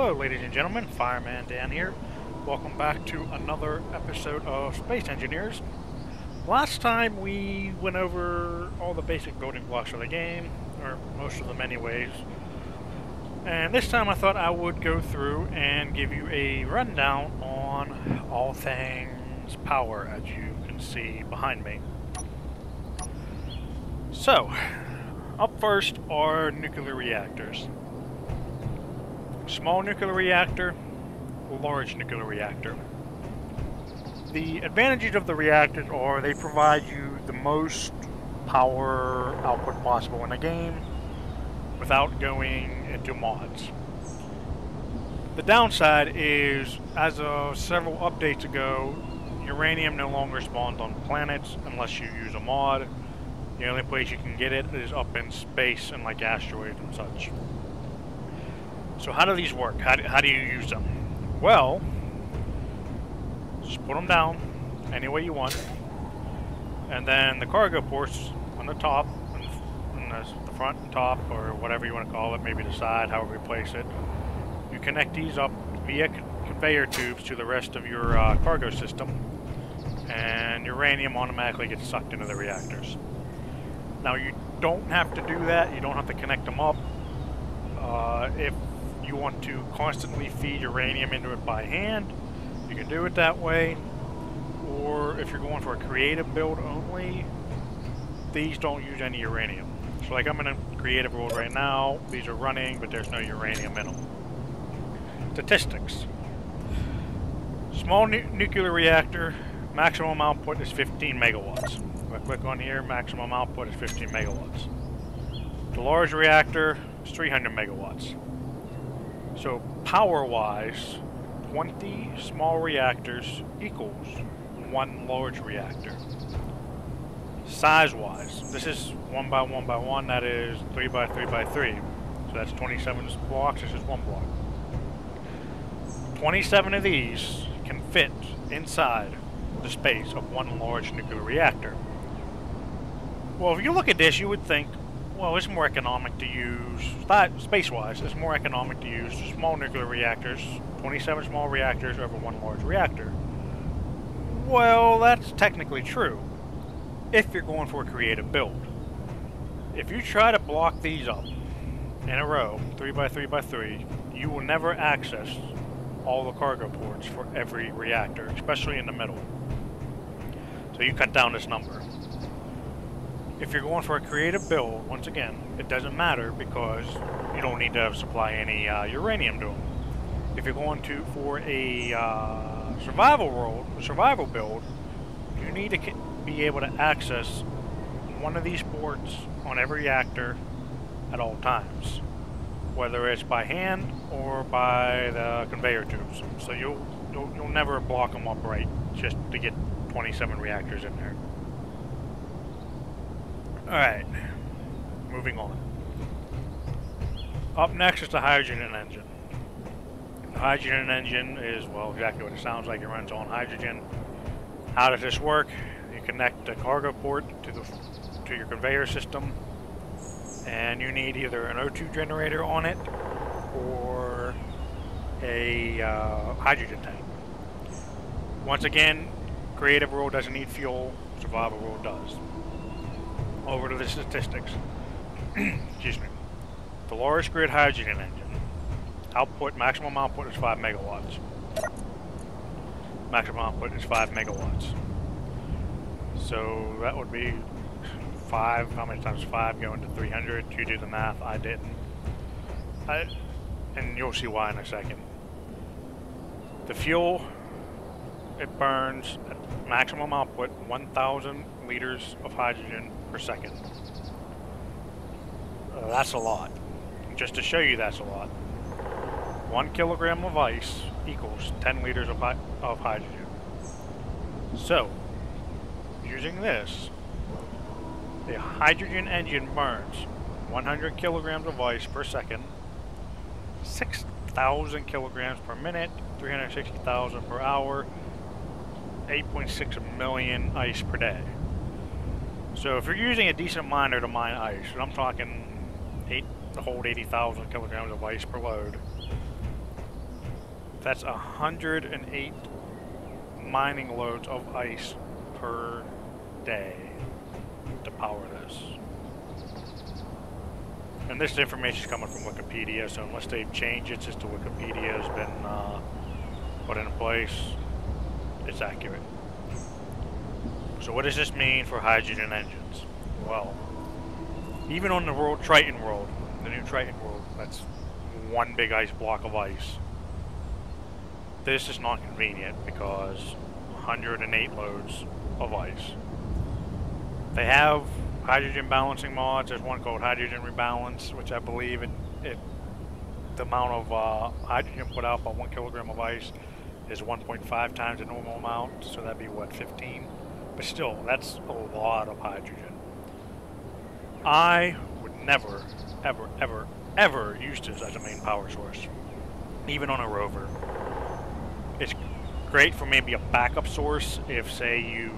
Hello, ladies and gentlemen. Fireman Dan here. Welcome back to another episode of Space Engineers. Last time we went over all the basic building blocks of the game, or most of them anyways. And this time I thought I would go through and give you a rundown on all things power, as you can see behind me. So, up first are nuclear reactors. Small nuclear reactor, large nuclear reactor. The advantages of the reactors are they provide you the most power output possible in the game without going into mods. The downside is, as of several updates ago, uranium no longer spawns on planets unless you use a mod. The only place you can get it is up in space and like asteroids and such. So how do these work? How do, how do you use them? Well, just put them down any way you want. And then the cargo ports on the top, and the front and top, or whatever you want to call it, maybe the side, however you place it. You connect these up via conveyor tubes to the rest of your uh, cargo system, and uranium automatically gets sucked into the reactors. Now you don't have to do that, you don't have to connect them up. Uh, if you want to constantly feed uranium into it by hand, you can do it that way. Or if you're going for a creative build only, these don't use any uranium. So like I'm in a creative world right now, these are running, but there's no uranium in them. Statistics. Small nu nuclear reactor, maximum output is 15 megawatts. If I click on here, maximum output is 15 megawatts. The large reactor is 300 megawatts. So power-wise, 20 small reactors equals one large reactor. Size-wise, this is one by one by one, that is three by three by three. So that's 27 blocks, this is one block. 27 of these can fit inside the space of one large nuclear reactor. Well, if you look at this, you would think, well, it's more economic to use, space-wise, it's more economic to use small nuclear reactors, 27 small reactors over one large reactor. Well, that's technically true, if you're going for a creative build. If you try to block these up in a row, 3 by 3 by 3 you will never access all the cargo ports for every reactor, especially in the middle. So you cut down this number. If you're going for a creative build, once again, it doesn't matter because you don't need to supply any uh, uranium to them. If you're going to for a uh, survival world, survival build, you need to be able to access one of these ports on every reactor at all times, whether it's by hand or by the conveyor tubes. So you'll you'll, you'll never block them up right just to get 27 reactors in there. Alright, moving on. Up next is the hydrogen engine. The hydrogen engine is, well, exactly what it sounds like. It runs on hydrogen. How does this work? You connect a cargo port to the to your conveyor system, and you need either an O2 generator on it or a uh, hydrogen tank. Once again, creative world doesn't need fuel, survival world does over to the statistics. Excuse me. The large grid hydrogen engine. Output, maximum output is 5 megawatts. Maximum output is 5 megawatts. So that would be 5, how many times 5 going to 300? You do the math, I didn't. I, and you'll see why in a second. The fuel, it burns at maximum output 1,000 liters of hydrogen per second. Uh, that's a lot. Just to show you that's a lot. One kilogram of ice equals 10 liters of, of hydrogen. So, using this, the hydrogen engine burns 100 kilograms of ice per second, 6,000 kilograms per minute, 360,000 per hour, 8.6 million ice per day. So if you're using a decent miner to mine ice, and I'm talking eight to hold 80,000 kilograms of ice per load, That's 108 mining loads of ice per day to power this. And this information is coming from Wikipedia, so unless they've changed it since the Wikipedia has been uh, put in place, it's accurate. So what does this mean for hydrogen engines? Well, even on the world Triton world, the new Triton world, that's one big ice block of ice. This is not convenient because 108 loads of ice. They have hydrogen balancing mods. There's one called Hydrogen Rebalance, which I believe it, it the amount of uh, hydrogen put out by one kilogram of ice is 1.5 times the normal amount, so that'd be what 15. But still, that's a lot of hydrogen. I would never, ever, ever, ever use this as a main power source, even on a rover. It's great for maybe a backup source if, say, you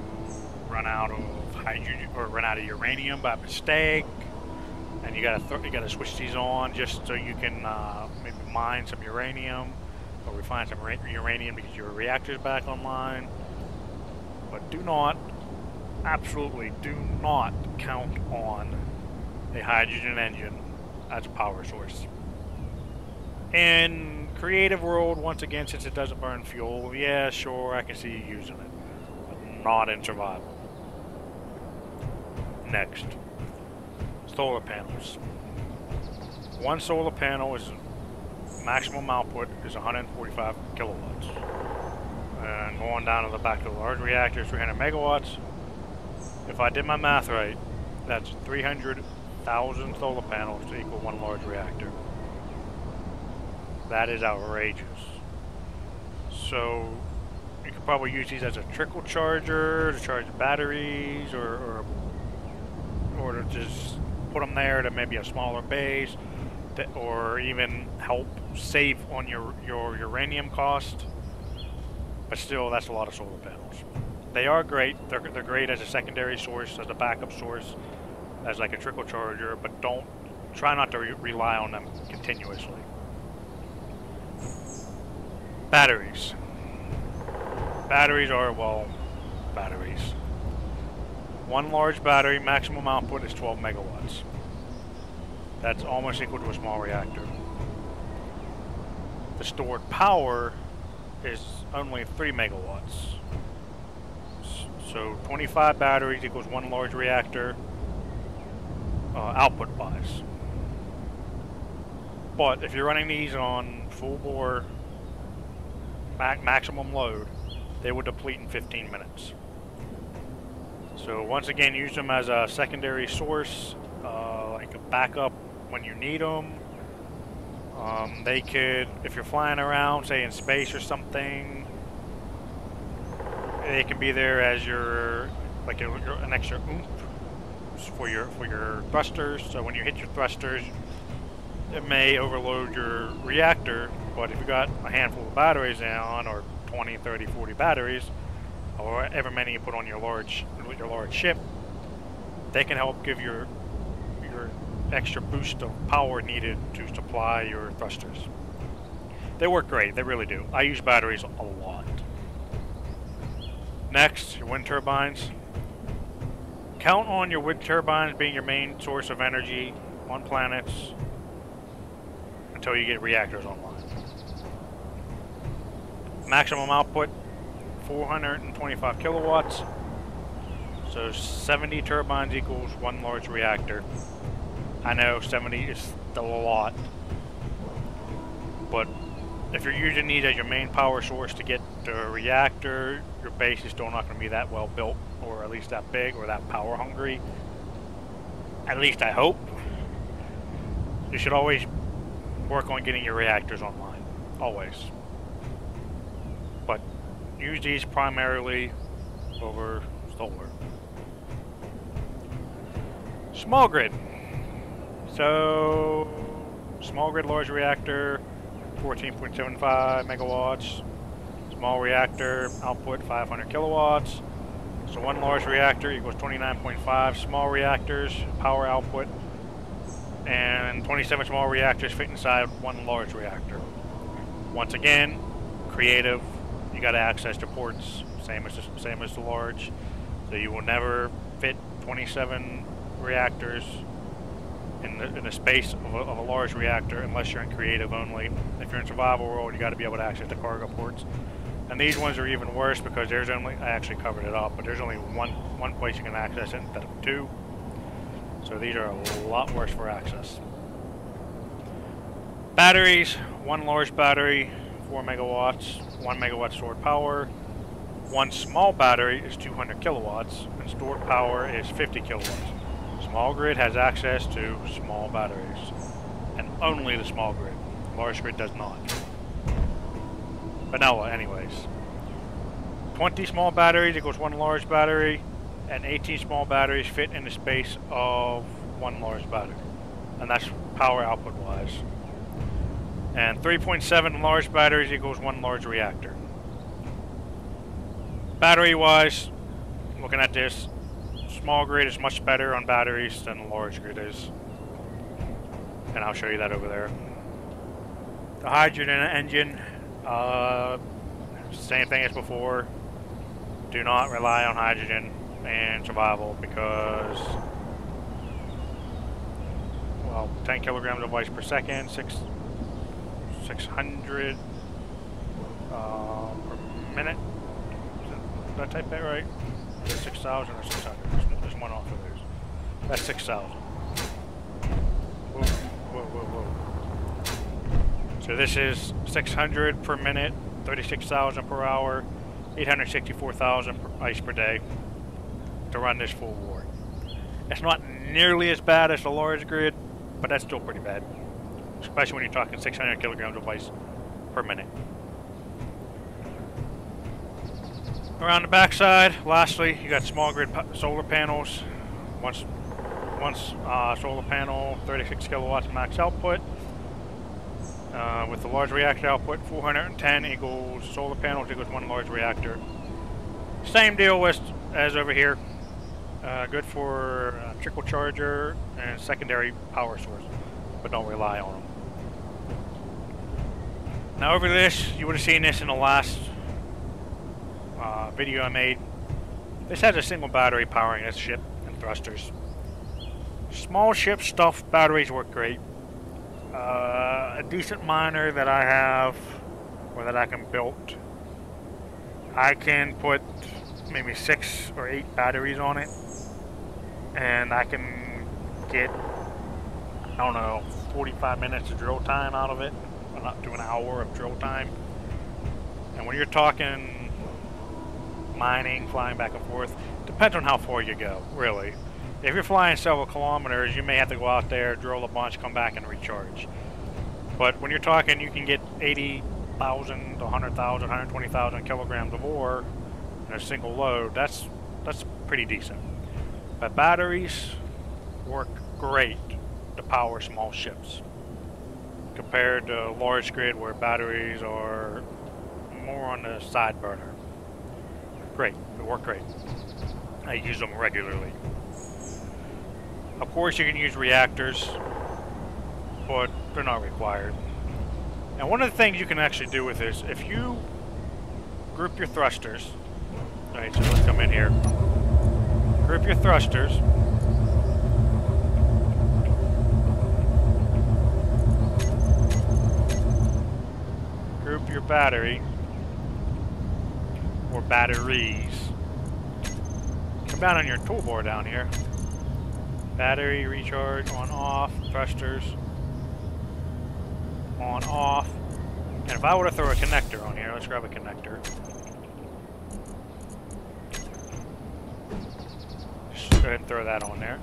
run out of hydrogen or run out of uranium by mistake, and you gotta you gotta switch these on just so you can uh, maybe mine some uranium or refine some uranium because your reactor's back online. But do not, absolutely do not count on a hydrogen engine as a power source. In creative world, once again, since it doesn't burn fuel, yeah, sure, I can see you using it. But not in survival. Next, solar panels. One solar panel is maximum output is 145 kilowatts. And going down to the back of the large reactor, 300 megawatts. If I did my math right, that's 300,000 solar panels to equal one large reactor. That is outrageous. So you could probably use these as a trickle charger to charge batteries or, or, or to just put them there to maybe a smaller base to, or even help save on your, your uranium cost. But still, that's a lot of solar panels. They are great. They're, they're great as a secondary source, as a backup source, as like a trickle charger, but don't try not to re rely on them continuously. Batteries. Batteries are, well, batteries. One large battery, maximum output is 12 megawatts. That's almost equal to a small reactor. The stored power is only 3 megawatts. So 25 batteries equals one large reactor uh, output-wise. But if you're running these on full bore maximum load, they would deplete in 15 minutes. So once again, use them as a secondary source, uh, like a backup when you need them. Um, they could, if you're flying around, say in space or something, they can be there as your, like a, an extra oomph for your for your thrusters. So when you hit your thrusters, it may overload your reactor, but if you got a handful of batteries on, or 20, 30, 40 batteries, or ever many you put on your large your large ship, they can help give your your extra boost of power needed to supply your thrusters. They work great, they really do. I use batteries a lot. Next, your wind turbines. Count on your wind turbines being your main source of energy on planets until you get reactors online. Maximum output 425 kilowatts. So 70 turbines equals one large reactor. I know 70 is still a lot. But if you're using these as your main power source to get the reactor, your base is still not going to be that well built, or at least that big, or that power hungry. At least I hope. You should always work on getting your reactors online. Always. But use these primarily over solar. Small grid. So, small grid large reactor, 14.75 megawatts. Small reactor, output 500 kilowatts. So one large reactor equals 29.5 small reactors, power output and 27 small reactors fit inside one large reactor. Once again, creative, you got to access to ports, same as the, same as the large. So you will never fit 27 reactors in the, in the space of a, of a large reactor unless you're in creative only. If you're in survival world, you got to be able to access the cargo ports. And these ones are even worse because there's only, I actually covered it up, but there's only one, one place you can access it instead of two. So these are a lot worse for access. Batteries, one large battery, 4 megawatts, 1 megawatt stored power. One small battery is 200 kilowatts, and stored power is 50 kilowatts. Small grid has access to small batteries, and only the small grid. Large grid does not. Vanilla, anyways. 20 small batteries equals one large battery, and 18 small batteries fit in the space of one large battery. And that's power output wise. And 3.7 large batteries equals one large reactor. Battery wise, looking at this, small grid is much better on batteries than large grid is. And I'll show you that over there. The hydrogen engine, uh, same thing as before. Do not rely on hydrogen and survival because, well, 10 kilograms of ice per second, six, 600 uh, per minute. Did I type that right? 6,000 or 600? There's, there's one off of those. That's 6,000. Whoa, whoa, whoa, whoa. So this is 600 per minute, 36,000 per hour, 864,000 ice per day to run this full war. It's not nearly as bad as the large grid, but that's still pretty bad. Especially when you're talking 600 kilograms of ice per minute. Around the backside, lastly, you got small grid solar panels. Once, once uh, solar panel, 36 kilowatts max output. Uh, with the large reactor output, 410 equals solar panels equals one large reactor. Same deal with as over here. Uh, good for uh, trickle charger and secondary power source, but don't rely on them. Now over this, you would have seen this in the last uh, video I made. This has a single battery powering this ship and thrusters. Small ship stuff, batteries work great. Uh, a decent miner that I have, or that I can build, I can put maybe six or eight batteries on it and I can get, I don't know, 45 minutes of drill time out of it, up to an hour of drill time. And when you're talking mining, flying back and forth, depends on how far you go, really. If you're flying several kilometers, you may have to go out there, drill a bunch, come back and recharge. But when you're talking, you can get 80,000 to 100,000, 120,000 kilograms of ore in a single load. That's that's pretty decent. But batteries work great to power small ships compared to large grid where batteries are more on the side burner. Great, they work great. I use them regularly. Of course you can use reactors, but they're not required. And one of the things you can actually do with this, if you group your thrusters, alright, so let's come in here. Group your thrusters. Group your battery. Or batteries. Come down on your toolbar down here. Battery, recharge, on, off, thrusters, on, off. And if I were to throw a connector on here, let's grab a connector. Go ahead and throw that on there.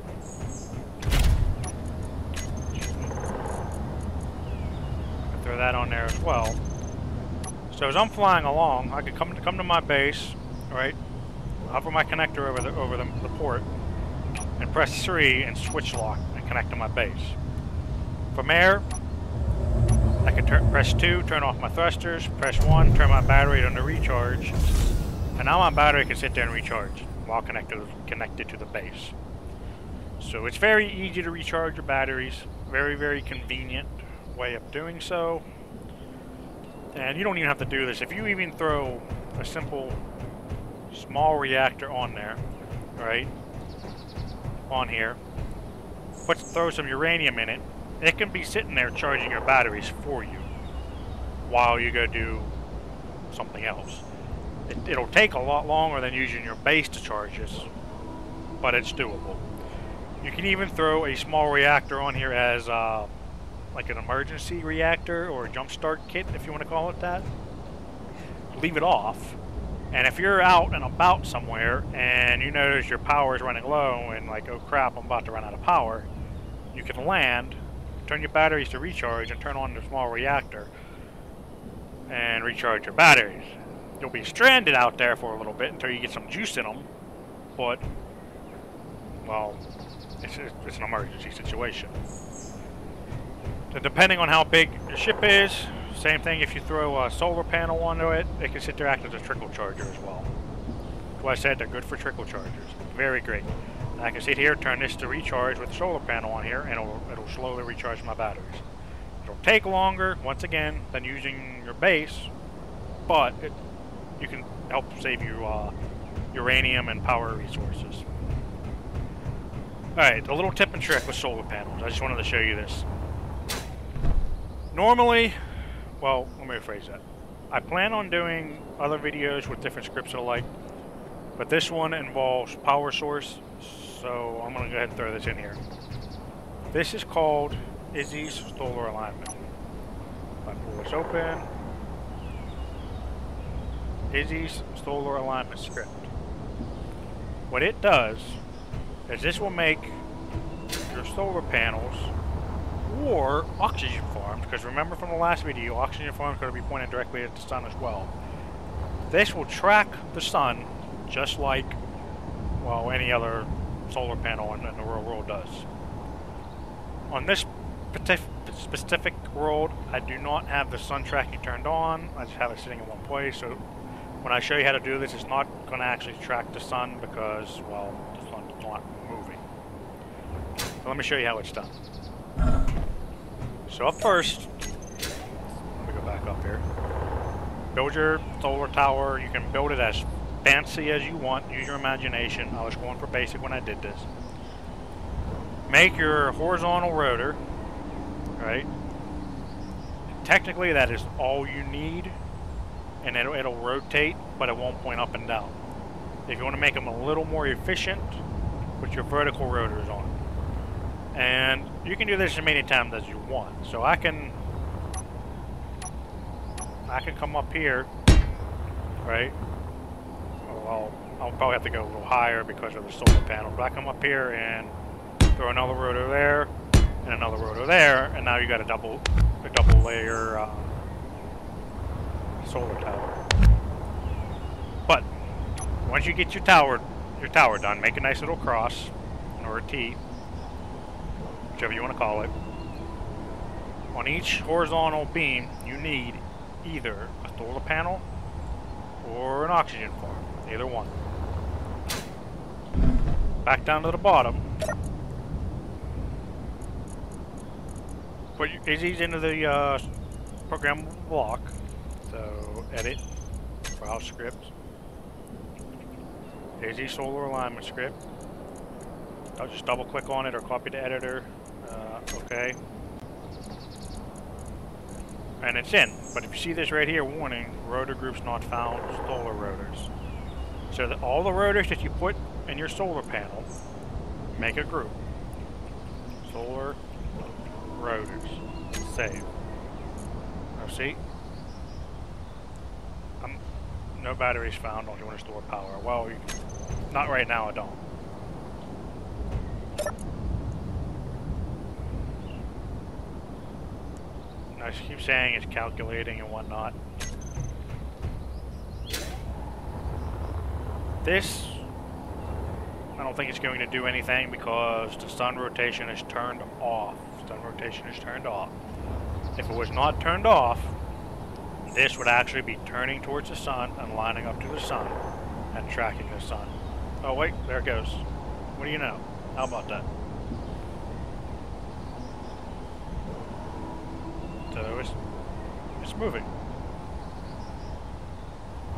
Throw that on there as well. So as I'm flying along, I can come to come to my base, right? Hover my connector over the over the, the port, and press three and switch lock and connect to my base. From there, I can turn, press two, turn off my thrusters, press one, turn my battery on the recharge, and now my battery can sit there and recharge while connected, connected to the base. So it's very easy to recharge your batteries, very, very convenient way of doing so. And you don't even have to do this. If you even throw a simple small reactor on there, right? On here, put throw some uranium in it, it can be sitting there charging your batteries for you while you go do something else. It, will take a lot longer than using your base to charge this, but it's doable. You can even throw a small reactor on here as uh, like an emergency reactor or a jump start kit, if you want to call it that. Leave it off, and if you're out and about somewhere and you notice your power is running low and like, oh crap, I'm about to run out of power, you can land, turn your batteries to recharge, and turn on the small reactor and recharge your batteries. You'll be stranded out there for a little bit until you get some juice in them, but, well, it's, it's an emergency situation. So depending on how big your ship is, same thing if you throw a solar panel onto it, it can sit there act as a trickle charger as well. That's why I said they're good for trickle chargers. Very great. I can sit here, turn this to recharge with the solar panel on here, and it'll, it'll slowly recharge my batteries. It'll take longer, once again, than using your base, but it, you can help save you uh, uranium and power resources. Alright, a little tip and trick with solar panels. I just wanted to show you this. Normally, well, let me rephrase that. I plan on doing other videos with different scripts alike, but this one involves power source, so I'm going to go ahead and throw this in here. This is called Isy's Solar Alignment. I pull this open, Isy's Solar Alignment script. What it does is this will make your solar panels or oxygen farms, because remember from the last video, oxygen farms are going to be pointed directly at the sun as well. This will track the sun just like, well, any other solar panel in, in the real world does. On this specific world, I do not have the sun tracking turned on. I just have it sitting in one place. So when I show you how to do this, it's not going to actually track the sun because, well, the sun's not moving. So let me show you how it's done. So up first, go back up here. Build your solar tower. You can build it as fancy as you want. Use your imagination. I was going for basic when I did this. Make your horizontal rotor, right? Technically, that is all you need, and it'll, it'll rotate, but it won't point up and down. If you want to make them a little more efficient, put your vertical rotors on. And you can do this as many times as you want. So I can I can come up here, right? Well, I'll probably have to go a little higher because of the solar panel. But I come up here and throw another rotor there and another rotor there, and now you got a double a double layer uh, solar tower. But once you get your tower your tower done, make a nice little cross or a T whichever you want to call it. On each horizontal beam, you need either a solar panel or an oxygen farm, either one. Back down to the bottom. Put Isy's into the uh, program block. So, edit, file script. Izzy solar alignment script. I'll just double click on it or copy the editor Uh, okay. And it's in. But if you see this right here, warning, rotor groups not found, solar rotors. So that all the rotors that you put in your solar panel, make a group. Solar rotors. Save. Now see? I'm, no batteries found. Don't you want to store power? Well, you, not right now, I don't. I keep saying it's calculating and whatnot. This, I don't think it's going to do anything because the sun rotation is turned off. Sun rotation is turned off. If it was not turned off, this would actually be turning towards the sun and lining up to the sun and tracking the sun. Oh wait, there it goes. What do you know? How about that? So it's, it's moving.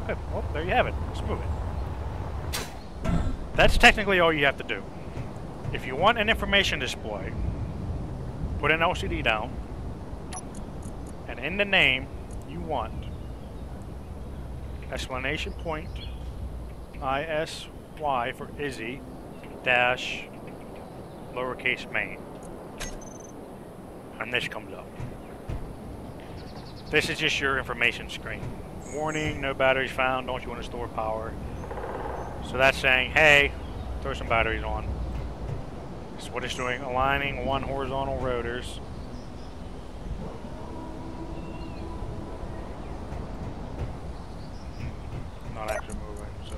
Okay, well, there you have it. Let's move it. That's technically all you have to do. If you want an information display, put an LCD down, and in the name, you want explanation point ISY for Izzy dash lowercase main. And this comes up. This is just your information screen. Warning, no batteries found, don't you want to store power? So that's saying, hey, throw some batteries on. So what it's doing, aligning one horizontal rotors. Not actually moving, so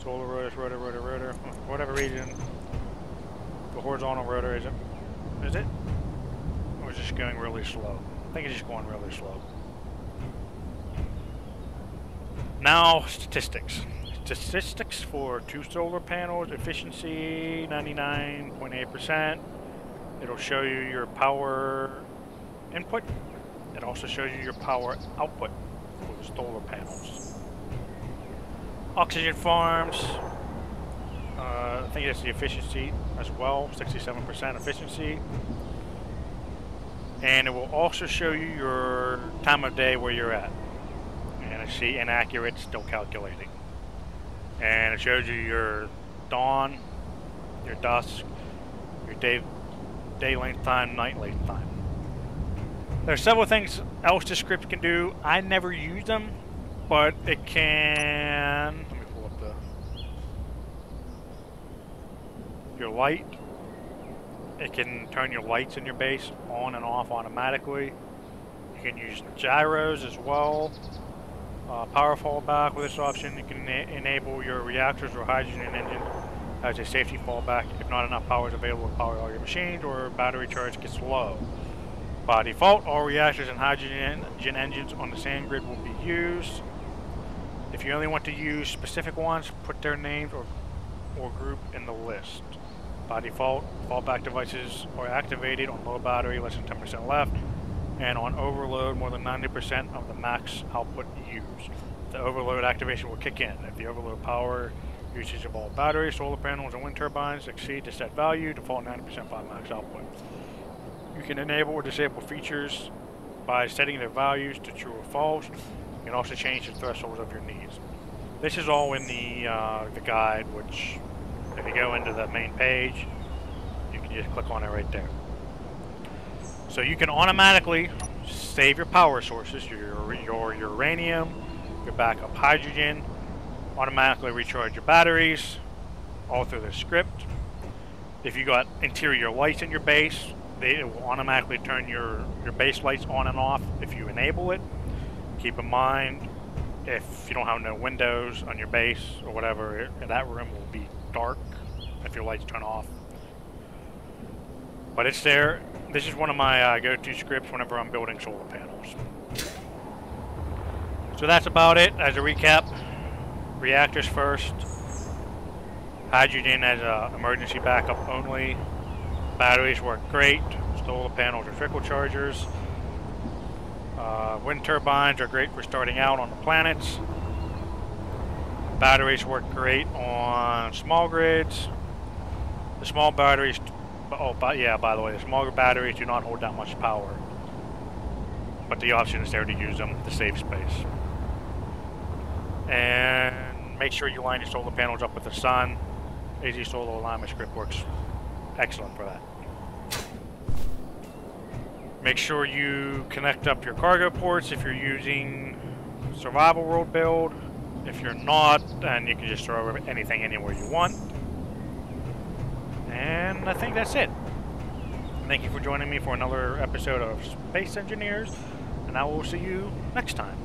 solar rotors, rotor, rotor, rotor. For whatever reason, the horizontal rotor isn't. Is it? Or is just going really slow? I think it's just going really slow. Now, statistics. Statistics for two solar panels, efficiency 99.8%. It'll show you your power input. It also shows you your power output for the solar panels. Oxygen farms, uh, I think that's the efficiency as well, 67% efficiency. And it will also show you your time of day where you're at. And I see inaccurate, still calculating. And it shows you your dawn, your dusk, your day, day length time, night length time. There are several things else this script can do. I never use them, but it can Let me pull up the your light. It can turn your lights in your base on and off automatically. You can use gyros as well. Uh, power fallback with this option, you can enable your reactors or hydrogen engine as a safety fallback if not enough power is available to power all your machines or battery charge gets low. By default, all reactors and hydrogen engines on the same grid will be used. If you only want to use specific ones, put their names or, or group in the list. By default, fallback devices are activated on low battery, less than 10% left, and on overload, more than 90% of the max output used. The overload activation will kick in. If the overload power usage of all batteries, solar panels, and wind turbines exceed the set value, default 90% by max output. You can enable or disable features by setting their values to true or false. You can also change the thresholds of your needs. This is all in the, uh, the guide, which if you go into the main page, you can just click on it right there. So you can automatically save your power sources, your, your uranium, your backup hydrogen, automatically recharge your batteries, all through the script. If you got interior lights in your base, they will automatically turn your, your base lights on and off if you enable it. Keep in mind, if you don't have no windows on your base or whatever, that room will be dark if your lights turn off. But it's there. This is one of my uh, go-to scripts whenever I'm building solar panels. So that's about it. As a recap, reactors first. Hydrogen as an emergency backup only. Batteries work great. Solar panels are trickle chargers. Uh, wind turbines are great for starting out on the planets. Batteries work great on small grids. The small batteries, oh, but yeah, by the way, the smaller batteries do not hold that much power. But the option is there to use them to save space. And make sure you line your solar panels up with the sun. AZ Solar Alignment Script works excellent for that. Make sure you connect up your cargo ports if you're using survival world build. If you're not, then you can just throw anything anywhere you want. And I think that's it. Thank you for joining me for another episode of Space Engineers, and I will see you next time.